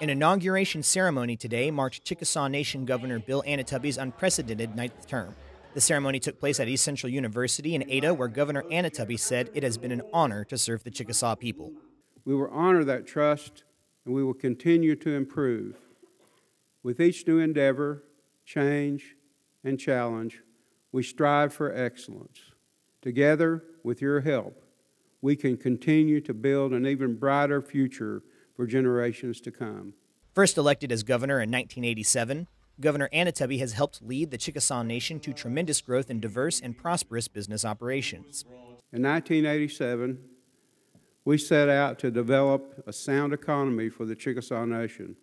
An inauguration ceremony today marked Chickasaw Nation Governor Bill Anoatubby's unprecedented ninth term. The ceremony took place at East Central University in Ada, where Governor Anatubby said it has been an honor to serve the Chickasaw people. We will honor that trust and we will continue to improve. With each new endeavor, change, and challenge, we strive for excellence. Together, with your help, we can continue to build an even brighter future for generations to come. First elected as governor in 1987, Governor Anoatubby has helped lead the Chickasaw Nation to tremendous growth in diverse and prosperous business operations. In 1987, we set out to develop a sound economy for the Chickasaw Nation,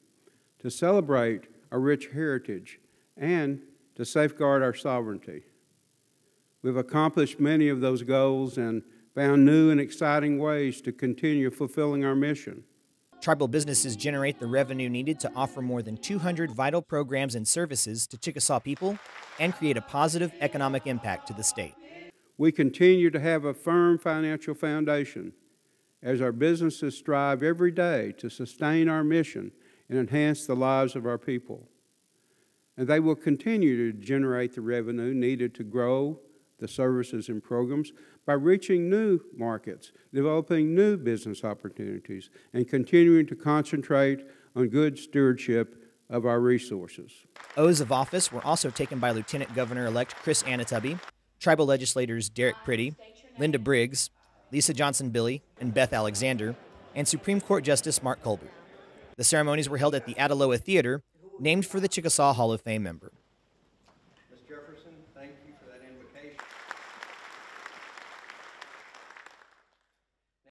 to celebrate our rich heritage, and to safeguard our sovereignty. We've accomplished many of those goals and found new and exciting ways to continue fulfilling our mission. Tribal businesses generate the revenue needed to offer more than 200 vital programs and services to Chickasaw people and create a positive economic impact to the state. We continue to have a firm financial foundation as our businesses strive every day to sustain our mission and enhance the lives of our people. And they will continue to generate the revenue needed to grow the services and programs by reaching new markets, developing new business opportunities, and continuing to concentrate on good stewardship of our resources. Oaths of office were also taken by Lieutenant Governor elect Chris Anoatubby, tribal legislators Derrick Priddy, Linda Briggs, Lisa Johnson Billy, and Beth Alexander, and Supreme Court Justice Mark Colbert. The ceremonies were held at the Ataloa Theater, named for the Chickasaw Hall of Fame member.